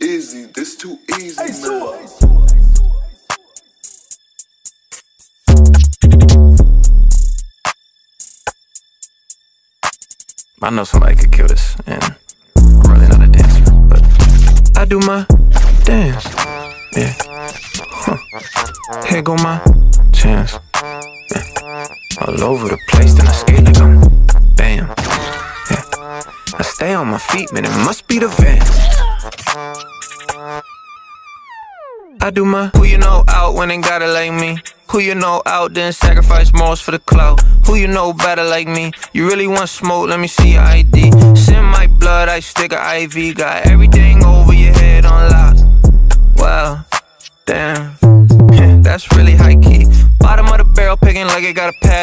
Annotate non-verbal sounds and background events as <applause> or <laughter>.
easy. This too easy, man. I know somebody could kill this, and I'm really not a dancer, but I do my dance. Yeah. Huh. Here go my chance. Yeah. All over the place, then I skate like I'm bam. Yeah. I stay on my feet, man, it must be the van. I do my who you know out when ain't got it like me. Who you know out then sacrifice most for the clout. Who you know better like me. You really want smoke? Let me see your ID. Send my blood, I stick a IV. Got everything over your head on lock. Wow, damn, <laughs> that's really high key. Bottom of the barrel picking like it got a pad.